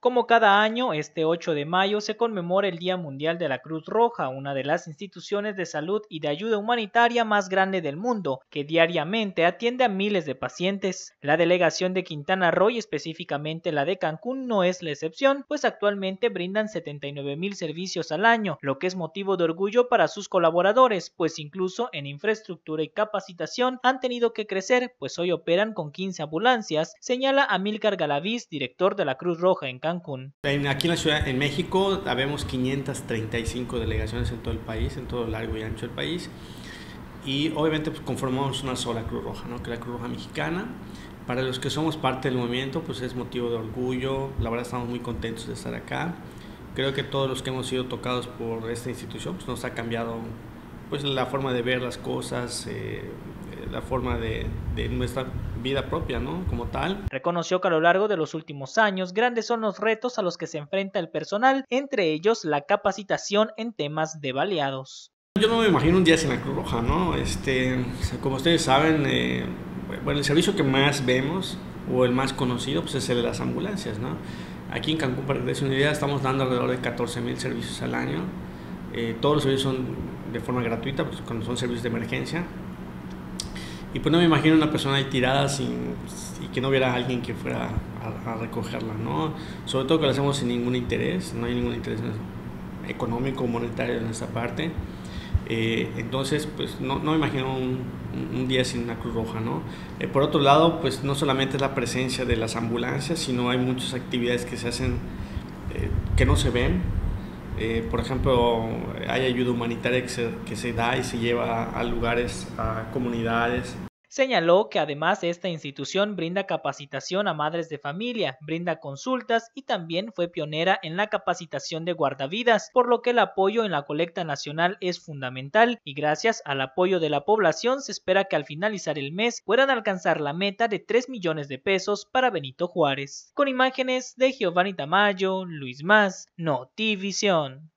Como cada año, este 8 de mayo se conmemora el Día Mundial de la Cruz Roja, una de las instituciones de salud y de ayuda humanitaria más grande del mundo, que diariamente atiende a miles de pacientes. La delegación de Quintana Roo y específicamente la de Cancún no es la excepción, pues actualmente brindan 79 mil servicios al año, lo que es motivo de orgullo para sus colaboradores, pues incluso en infraestructura y capacitación han tenido que crecer, pues hoy operan con 15 ambulancias, señala Amílcar Galaviz, director de la Cruz Roja en Cancún. Aquí en la ciudad, en México, habemos 535 delegaciones en todo el país, en todo el largo y ancho del país. Y obviamente pues, conformamos una sola Cruz Roja, ¿no? que es la Cruz Roja Mexicana. Para los que somos parte del movimiento, pues es motivo de orgullo. La verdad estamos muy contentos de estar acá. Creo que todos los que hemos sido tocados por esta institución pues, nos ha cambiado pues, la forma de ver las cosas, eh, la forma de, de, nuestra vida propia, ¿no? Como tal. Reconoció que a lo largo de los últimos años grandes son los retos a los que se enfrenta el personal, entre ellos la capacitación en temas de baleados. Yo no me imagino un día sin la Cruz Roja, ¿no? Este, como ustedes saben, eh, bueno, el servicio que más vemos o el más conocido pues es el de las ambulancias, ¿no? Aquí en Cancún, para que una idea, estamos dando alrededor de 14 mil servicios al año. Eh, todos los servicios son de forma gratuita, pues cuando son servicios de emergencia. Y pues no me imagino una persona ahí tirada sin, y que no hubiera alguien que fuera a, recogerla, ¿no? Sobre todo que lo hacemos sin ningún interés, no hay ningún interés económico o monetario en esa parte. Eh, entonces, pues no, no me imagino un, un, día sin una Cruz Roja, ¿no? Eh, por otro lado, pues no solamente es la presencia de las ambulancias, sino hay muchas actividades que se hacen eh, que no se ven, eh, por ejemplo, hay ayuda humanitaria que se, que se da y se lleva a lugares, a comunidades, Señaló que además esta institución brinda capacitación a madres de familia, brinda consultas y también fue pionera en la capacitación de guardavidas, por lo que el apoyo en la colecta nacional es fundamental y gracias al apoyo de la población se espera que al finalizar el mes puedan alcanzar la meta de 3 millones de pesos para Benito Juárez. Con imágenes de Giovanni Tamayo, Luis Más, Notivisión.